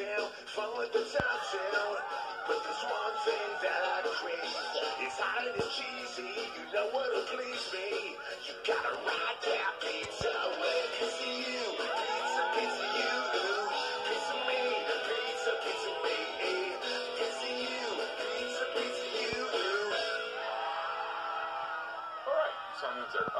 down, follow the top. But there's one thing that I crave. It's hot and cheesy, you know what'll please me. You gotta ride that pizza with pizza you, pizza, pizza you, pizza me, pizza, pizza me, pizza you, pizza, pizza you. All right, you sound.